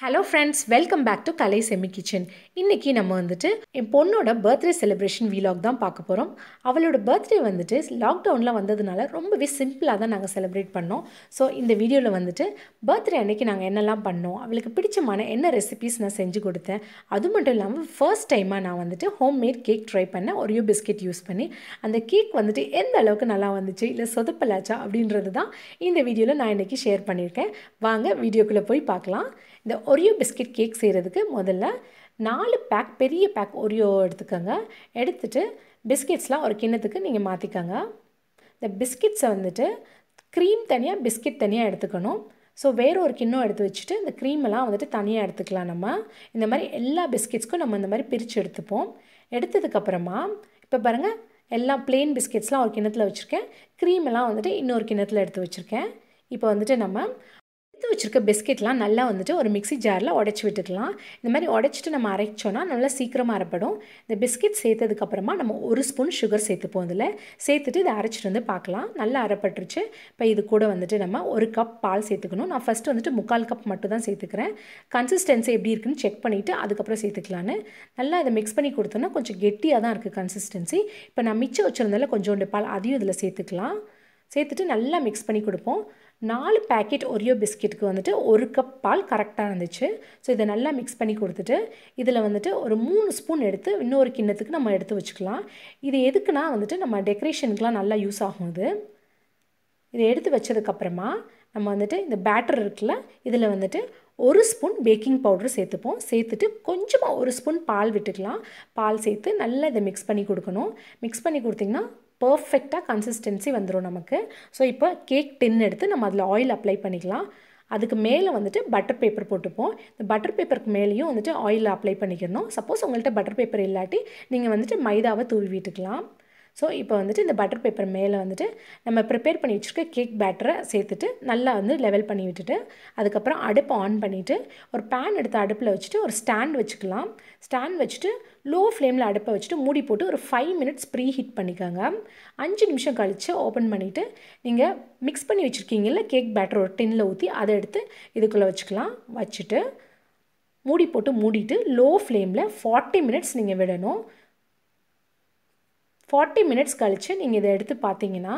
Hello friends welcome back to Kalai semi kitchen இன்றைக்கி நம்ம வந்துட்டு என் பொண்ணோட பர்த்டே செலிப்ரேஷன் வீலாக் தான் பார்க்க போகிறோம் அவளோட பர்த்டே வந்துட்டு லாக்டவுனில் வந்ததுனால ரொம்பவே சிம்பிளாக தான் நாங்கள் செலிப்ரேட் பண்ணோம். ஸோ இந்த வீடியோவில் வந்துட்டு பர்த்டே அன்னைக்கு நாங்கள் என்னெல்லாம் பண்ணோம் அவளுக்கு பிடிச்சமான என்ன ரெசிபிஸ் நான் செஞ்சு கொடுத்தேன் அது மட்டும் இல்லாமல் ஃபர்ஸ்ட் டைமாக நான் வந்துட்டு ஹோம் மேட் கேக் ட்ரை பண்ணேன். ஒரியோ பிஸ்கெட் யூஸ் பண்ணி அந்த கேக் வந்துட்டு எந்த அளவுக்கு நல்லா வந்துச்சு இல்லை சொதப்பலாச்சா அப்படின்றது தான் இந்த வீடியோவில் நான் இன்றைக்கி ஷேர் பண்ணியிருக்கேன். வாங்க வீடியோக்குள்ளே போய் பார்க்கலாம். இந்த ஒரியோ பிஸ்கெட் கேக் செய்கிறதுக்கு முதல்ல நாலு பேக் பெரிய பேக் ஒரியோ எடுத்துக்கோங்க. எடுத்துட்டு பிஸ்கெட்ஸ்லாம் ஒரு கிண்ணத்துக்கு நீங்கள் மாற்றிக்கோங்க இந்த பிஸ்கெட்ஸை வந்துட்டு க்ரீம் தனியாக பிஸ்கெட் தனியாக எடுத்துக்கணும். ஸோ வேறு ஒரு கிண்ணம் எடுத்து வச்சுட்டு இந்த க்ரீமெல்லாம் வந்துட்டு தனியாக எடுத்துக்கலாம் நம்ம. இந்த மாதிரி எல்லா பிஸ்கெட்ஸ்க்கும் நம்ம இந்த மாதிரி பிரித்து எடுத்துப்போம். எடுத்ததுக்கப்புறமா இப்போ பாருங்கள் எல்லாம் பிளெயின் பிஸ்கெட்ஸ்லாம் ஒரு கிண்ணத்தில் வச்சுருக்கேன். க்ரீமெல்லாம் வந்துட்டு இன்னொரு கிண்ணத்தில் எடுத்து வச்சுருக்கேன். இப்போ வந்துட்டு நம்ம எடுத்து வச்சுருக்க பிஸ்கெட்லாம் நல்லா வந்துட்டு ஒரு மிக்சி ஜாரில் உடச்சி விட்டுக்கலாம். இந்த மாதிரி உடச்சிட்டு நம்ம அரைச்சோன்னா நல்லா சீக்கிரமாக அரைப்படும். இந்த பிஸ்கெட் சேர்த்ததுக்கப்புறமா நம்ம ஒரு ஸ்பூன் சுகர் சேர்த்துப்போம் இதில். சேர்த்துட்டு இதை அரைச்சிட்டு வந்து பார்க்கலாம். நல்லா அரைப்பட்டுருச்சு. இப்போ இது கூட வந்துட்டு நம்ம ஒரு கப் பால் சேர்த்துக்கணும். நான் ஃபஸ்ட்டு வந்துட்டு முக்கால் கப் மட்டும் தான் சேர்த்துக்கிறேன். கன்சிஸ்டன்சி எப்படி இருக்குன்னு செக் பண்ணிவிட்டு அதுக்கப்புறம் சேர்த்துக்கலான்னு. நல்லா இதை மிக்ஸ் பண்ணி கொடுத்தோன்னா கொஞ்சம் கெட்டியாக தான் இருக்குது கன்சிஸ்டன்சி இப்போ நான் மிச்சம் வச்சுருந்தால கொஞ்சோண்டு பால் அதையும் இதில் சேர்த்துக்கலாம். சேர்த்துட்டு நல்லா மிக்ஸ் பண்ணி கொடுப்போம். நாலு பேக்கெட் ஒரியோ பிஸ்கெட்டுக்கு வந்துட்டு ஒரு கப் பால் கரெக்டாக இருந்துச்சு. ஸோ இதை நல்லா மிக்ஸ் பண்ணி கொடுத்துட்டு இதில் வந்துட்டு ஒரு மூணு ஸ்பூன் எடுத்து இன்னொரு கிண்ணத்துக்கு நம்ம எடுத்து வச்சுக்கலாம். இது எதுக்குன்னா வந்துட்டு நம்ம டெக்கரேஷனுக்குலாம் நல்லா யூஸ் ஆகும் இது. இதை எடுத்து வச்சதுக்கப்புறமா நம்ம வந்துட்டு இந்த பேட்டர் இருக்குல்ல இதில் வந்துட்டு ஒரு ஸ்பூன் பேக்கிங் பவுடர் சேர்த்துப்போம். சேர்த்துட்டு கொஞ்சமாக ஒரு ஸ்பூன் பால் விட்டுக்கலாம். பால் சேர்த்து நல்லா இதை மிக்ஸ் பண்ணி கொடுக்கணும். மிக்ஸ் பண்ணி கொடுத்திங்கன்னா பர்ஃபெக்டாக கன்சிஸ்டன்சி வந்துடும் நமக்கு. ஸோ இப்போ கேக் டின் எடுத்து நம்ம அதில் ஆயில் அப்ளை பண்ணிக்கலாம். அதுக்கு மேலே வந்துட்டு பட்டர் பேப்பர் போட்டுப்போம். இந்த பட்டர் பேப்பருக்கு மேலேயும் வந்துட்டு ஆயில் அப்ளை பண்ணிக்கணும். சப்போஸ் உங்கள்கிட்ட பட்டர் பேப்பர் இல்லாட்டி நீங்கள் வந்துட்டு மைதாவை தூவி விட்டுக்கலாம். ஸோ இப்போ வந்துட்டு இந்த பட்டர் பேப்பர் மேலே வந்துட்டு நம்ம ப்ரிப்பேர் பண்ணி வச்சுருக்க கேக் பேட்டரை சேர்த்துட்டு நல்லா வந்து லெவல் பண்ணி விட்டுட்டு அதுக்கப்புறம் அடுப்பை ஆன் பண்ணிவிட்டு ஒரு பேன் எடுத்து அடுப்பில் வச்சுட்டு ஒரு ஸ்டாண்ட் வச்சுக்கலாம். ஸ்டாண்ட் வச்சுட்டு லோ ஃப்ளேமில் அடுப்பை வச்சுட்டு மூடி போட்டு ஒரு ஃபைவ் மினிட்ஸ் ப்ரீ ஹீட் பண்ணிக்கோங்க. அஞ்சு நிமிஷம் கழித்து ஓப்பன் பண்ணிவிட்டு நீங்கள் மிக்ஸ் பண்ணி வச்சுருக்கீங்கல்ல கேக் பேட்டர் ஒரு டின்னில் ஊற்றி அதை எடுத்து இதுக்குள்ளே வச்சுக்கலாம். வச்சுட்டு மூடி போட்டு மூடிட்டு லோ ஃப்ளேமில் ஃபார்ட்டி மினிட்ஸ் நீங்கள் விடணும். ஃபார்ட்டி மினிட்ஸ் கழித்து நீங்கள் இதை எடுத்து பார்த்தீங்கன்னா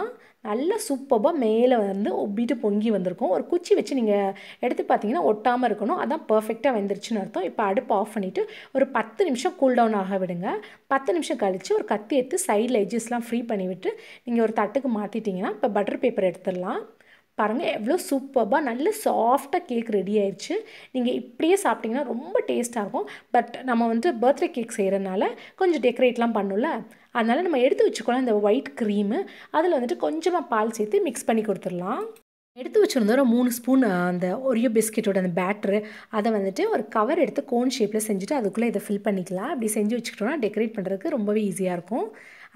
நல்லா சூப்பராக மேலே வந்து ஒப்பிட்டு பொங்கி வந்திருக்கும். ஒரு குச்சி வச்சு நீங்கள் எடுத்து பார்த்தீங்கன்னா ஒட்டாமல் இருக்கணும். அதான் பர்ஃபெக்டாக வந்துருச்சுன்னு அர்த்தம். இப்போ அடுப்பு ஆஃப் பண்ணிவிட்டு ஒரு பத்து நிமிஷம் கூல் டவுன் ஆக விடுங்க. பத்து நிமிஷம் கழித்து ஒரு கத்தி எடுத்து சைடில் எஜ்ஜஸ்லாம் ஃப்ரீ பண்ணிவிட்டு நீங்கள் ஒரு தட்டுக்கு மாற்றிட்டிங்கன்னா இப்போ பட்டர் பேப்பர் எடுத்துடலாம். பாருங்கள் எவ்வளோ சூப்பராக நல்ல சாஃப்டாக கேக் ரெடி ஆயிடுச்சு நீங்கள் இப்படியே சாப்பிட்டிங்கன்னா ரொம்ப டேஸ்ட்டாக இருக்கும். பட் நம்ம வந்துட்டு பர்த்டே கேக் செய்கிறனால கொஞ்சம் டெக்கரேட்லாம் பண்ணும்ல. அதனால் நம்ம எடுத்து வச்சுக்கலாம் இந்த ஒயிட் க்ரீமு அதில் வந்துட்டு கொஞ்சமாக பால் சேர்த்து மிக்ஸ் பண்ணி கொடுத்துடலாம். எடுத்து வச்சுருந்தோம் ஒரு மூணு ஸ்பூன் அந்த ஒரியோ பிஸ்கெட்டோட அந்த பேட்ரு அதை வந்துட்டு ஒரு கவர் எடுத்து கோன் ஷேப்பில் செஞ்சுட்டு அதுக்குள்ளே இதை ஃபில் பண்ணிக்கலாம். அப்படி செஞ்சு வச்சுக்கிட்டோம்னா டெக்கரேட் பண்ணுறதுக்கு ரொம்பவே ஈஸியாக இருக்கும்.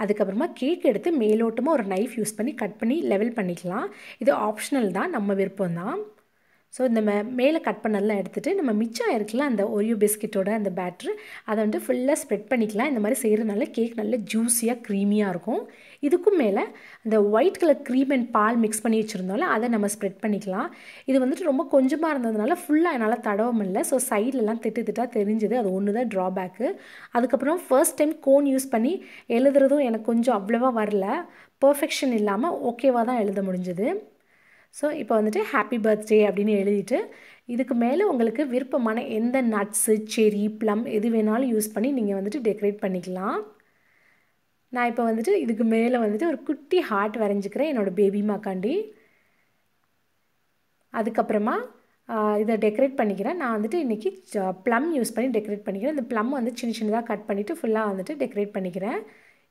அதுக்கப்புறமா கேக் எடுத்து மேலோட்டமாக ஒரு நைஃப் யூஸ் பண்ணி கட் பண்ணி லெவல் பண்ணிக்கலாம். இது ஆப்ஷனல் தான் நம்ம விருப்பம் தான் ஸோ இந்த மே மேலே கட் பண்ணதெல்லாம் எடுத்துகிட்டு நம்ம மிச்சம் இருக்குல்ல அந்த ஒரியோ பிஸ்கெட்டோட அந்த பேட்ரு அதை வந்துட்டு ஃபுல்லாக ஸ்ப்ரெட் பண்ணிக்கலாம். இந்த மாதிரி செய்கிறதுனால கேக் நல்ல ஜூஸியாக க்ரீமியாக இருக்கும். இதுக்கும் மேலே அந்த ஒயிட் கலர் க்ரீம் அண்ட் பால் மிக்ஸ் பண்ணி வச்சுருந்தோம்ல அதை நம்ம ஸ்ப்ரெட் பண்ணிக்கலாம். இது வந்துட்டு ரொம்ப கொஞ்சமாக இருந்ததுனால ஃபுல்லாக என்னால் தடவ முடியல. ஸோ சைட்லலாம் திட்டு திட்டாக தெரிஞ்சுது. அது ஒன்று தான் ட்ராபேக்கு அதுக்கப்புறம் ஃபர்ஸ்ட் டைம் கோன் யூஸ் பண்ணி எழுதுறதும் எனக்கு கொஞ்சம் அவ்வளோவா வரல. பர்ஃபெக்ஷன் இல்லாமல் ஓகேவாக தான் எழுத முடிஞ்சுது. ஸோ இப்போ வந்துட்டு ஹாப்பி பர்த்டே அப்படின்னு எழுதிட்டு இதுக்கு மேலே உங்களுக்கு விருப்பமான எந்த நட்ஸு செரி ப்ளம் எது வேணாலும் யூஸ் பண்ணி நீங்கள் வந்துட்டு டெக்கரேட் பண்ணிக்கலாம். நான் இப்போ வந்துட்டு இதுக்கு மேலே வந்துட்டு ஒரு குட்டி ஹார்ட் வரைஞ்சிக்கிறேன் என்னோடய பேபி மாக்காண்டி. அதுக்கப்புறமா இதை டெக்கரேட் பண்ணிக்கிறேன். நான் வந்துட்டு இன்றைக்கி ப்ளம் யூஸ் பண்ணி டெக்கரேட் பண்ணிக்கிறேன். இந்த ப்ளம் வந்து சின்ன சின்னதாக கட் பண்ணிவிட்டு ஃபுல்லாக வந்துட்டு டெக்கரேட் பண்ணிக்கிறேன்.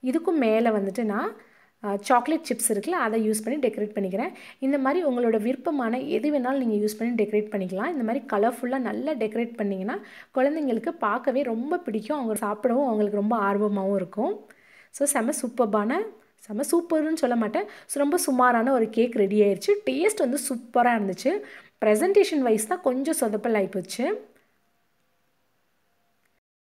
இதுக்கும் மேலே வந்துட்டு நான் சாக்லேட் சிப்ஸ் இருக்குல்ல அதை யூஸ் பண்ணி டெக்கரேட் பண்ணிக்கிறேன். இந்த மாதிரி உங்களோட விருப்பமான எது வேணாலும் நீங்கள் யூஸ் பண்ணி டெக்கரேட் பண்ணிக்கலாம். இந்த மாதிரி கலர்ஃபுல்லாக நல்லா டெக்கரேட் பண்ணிங்கன்னா குழந்தைங்களுக்கு பார்க்கவே ரொம்ப பிடிக்கும். அவங்க சாப்பிடவும் அவங்களுக்கு ரொம்ப ஆர்வமாகவும் இருக்கும். ஸோ செம சூப்பர்பான செம சூப்பர்னு சொல்ல மாட்டேன். ஸோ ரொம்ப சுமாரான ஒரு கேக் ரெடி ஆயிடுச்சு டேஸ்ட் வந்து சூப்பராக இருந்துச்சு. ப்ரெசன்டேஷன் வைஸ் தான் கொஞ்சம் சொதப்பல் ஆகிப்போச்சு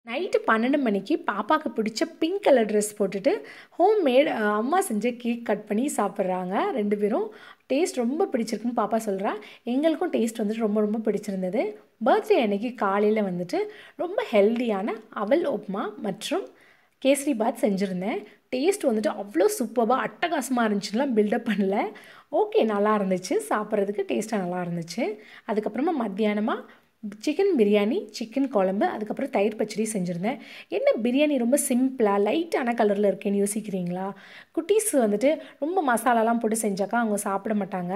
நைட்டு பன்னெண்டு மணிக்கு பாப்பாவுக்கு பிடிச்ச பிங்க் கலர் ட்ரெஸ் போட்டுட்டு ஹோம் மேட் அம்மா செஞ்ச கேக் கட் பண்ணி சாப்பிட்றாங்க ரெண்டு பேரும். டேஸ்ட் ரொம்ப பிடிச்சிருக்குன்னு பாப்பா சொல்கிறா எங்களுக்கும் டேஸ்ட் வந்துட்டு ரொம்ப ரொம்ப பிடிச்சிருந்தது. பர்த்டே அன்னைக்கு காலையில் வந்துட்டு ரொம்ப ஹெல்தியான அவல் உப்புமா மற்றும் கேசரி பாத் செஞ்சுருந்தேன். டேஸ்ட் வந்துட்டு அவ்வளோ சூப்பராக அட்டகாசமாக இருந்துச்சுலாம் பில்டப் பண்ணல. ஓகே நல்லா இருந்துச்சு. சாப்பிட்றதுக்கு டேஸ்ட்டாக நல்லா இருந்துச்சு. அதுக்கப்புறமா மத்தியானமாக சிக்கன் பிரியாணி சிக்கன் குழம்பு அதுக்கப்புறம் தயிர் பச்சடி செஞ்சுருந்தேன். என்ன பிரியாணி ரொம்ப சிம்பிளாக லைட்டான கலரில் இருக்கேன்னு யோசிக்கிறீங்களா? குட்டீஸ் வந்துட்டு ரொம்ப மசாலாலாம் போட்டு செஞ்சாக்கா அவங்க சாப்பிட மாட்டாங்க.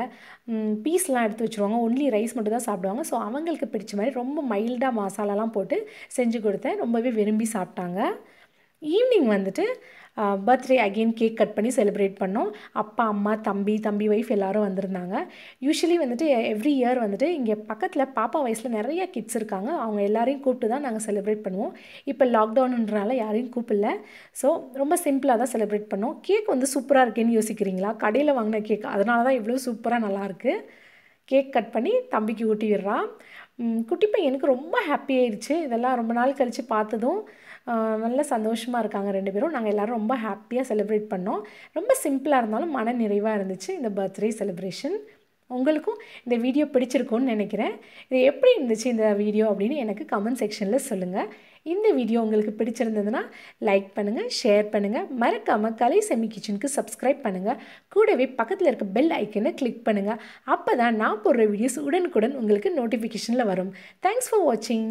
பீஸ்லாம் எடுத்து வச்சுருவாங்க. ஒன்லி ரைஸ் மட்டும் தான் சாப்பிடுவாங்க. ஸோ அவங்களுக்கு பிடிச்ச மாதிரி ரொம்ப மைல்டாக மசாலாலாம் போட்டு செஞ்சு கொடுத்தேன். ரொம்பவே விரும்பி சாப்பிட்டாங்க. ஈவினிங் வந்துட்டு பர்த்டே அகெயின் கேக் கட் பண்ணி செலிப்ரேட் பண்ணோம். அப்பா அம்மா தம்பி தம்பி ஒய்ஃப் எல்லோரும் வந்திருந்தாங்க. யூஸ்வலி வந்துட்டு எவ்ரி இயர் வந்துட்டு இங்கே பக்கத்தில் பாப்பா வயசில் நிறைய கிட்ஸ் இருக்காங்க. அவங்க எல்லாரையும் கூப்பிட்டு தான் நாங்கள் செலிப்ரேட் பண்ணுவோம். இப்போ லாக்டவுனுன்றனால யாரையும் கூப்பிடல. ஸோ ரொம்ப சிம்பிளாக தான் செலிப்ரேட் பண்ணோம். கேக் வந்து சூப்பராக இருக்கேன்னு யோசிக்கிறீங்களா? கடையில் வாங்கின கேக் அதனால தான் இவ்வளோ சூப்பராக நல்லாயிருக்கு கேக் கட் பண்ணி தம்பிக்கு ஊட்டி விடுறான் குட்டி பையனுக்கு ரொம்ப ஹாப்பி ஆயிடுச்சு இதெல்லாம் ரொம்ப நாள் கழித்து பார்த்ததும் நல்ல சந்தோஷமாக இருக்காங்க ரெண்டு பேரும். நாங்கள் எல்லோரும் ரொம்ப ஹாப்பியாக செலிப்ரேட் பண்ணோம். ரொம்ப சிம்பிளாக இருந்தாலும் மன நிறைவாக இருந்துச்சு இந்த பர்த்டே செலிப்ரேஷன் உங்களுக்கும் இந்த வீடியோ பிடிச்சிருக்கும்னு நினைக்கிறேன். இது எப்படி இருந்துச்சு இந்த வீடியோ அப்படின்னு எனக்கு கமெண்ட் செக்ஷனில் சொல்லுங்கள் இந்த வீடியோ உங்களுக்கு பிடிச்சிருந்ததுன்னா லைக் பண்ணுங்கள் ஷேர் பண்ணுங்கள் மறக்காமல் கலை செமி கிச்சனுக்கு சப்ஸ்கிரைப் பண்ணுங்கள் கூடவே பக்கத்தில் இருக்க பெல் ஐக்கனை கிளிக் பண்ணுங்கள் அப்போ தான் நான் போடுற வீடியோஸ் உடனுக்குடன் உங்களுக்கு நோட்டிஃபிகேஷனில் வரும். தேங்க்ஸ் ஃபார் வாட்சிங்